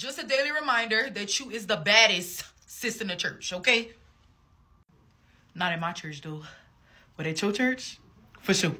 Just a daily reminder that you is the baddest sis in the church, okay? Not in my church, though. But at your church, for sure.